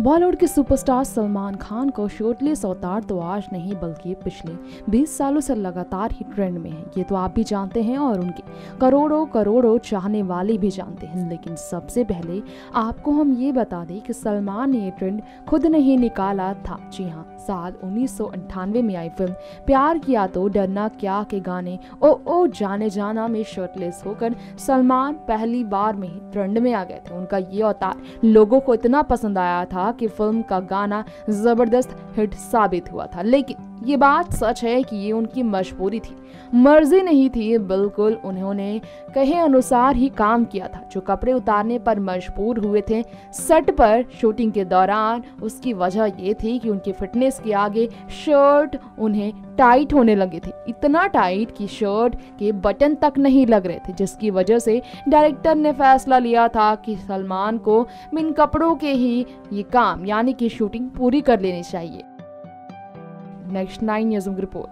बॉलीवुड के सुपरस्टार सलमान खान को शर्टलेस अवतार तो आज नहीं, बल्कि पिछले 20 सालों से लगातार ही ट्रेंड में है। ये तो आप भी जानते हैं और उनके करोड़ों करोड़ों चाहने वाले भी जानते हैं। लेकिन सबसे पहले आपको हम ये बता दें कि सलमान ने ये ट्रेंड खुद नहीं निकाला था। जी हाँ साल उन्नीस सौ अट्ठानवे में आई फ़िल्म प्यार किया तो डरना क्या के गाने, ओ ओ, जाने जाना में शर्टलेस होकर सलमान पहली बार में ही ट्रेंड में आ गए थे। उनका ये अवतार लोगों को इतना पसंद आया था कि फ़िल्म का गाना ज़बरदस्त हिट साबित हुआ था लेकिन ये बात सच है कि ये उनकी मजबूरी थी। मर्ज़ी नहीं थी, बिल्कुल उन्होंने कहे अनुसार ही काम किया था। जो कपड़े उतारने पर मजबूर हुए थे, सेट पर शूटिंग के दौरान उसकी वजह ये थी कि उनकी फिटनेस के आगे शर्ट उन्हें टाइट होने लगे थे। इतना टाइट कि शर्ट के बटन तक नहीं लग रहे थे, जिसकी वजह से डायरेक्टर ने फैसला लिया था कि सलमान को बिन कपड़ों के ही ये काम, यानी कि शूटिंग पूरी कर लेनी चाहिए। Next 9 years of report.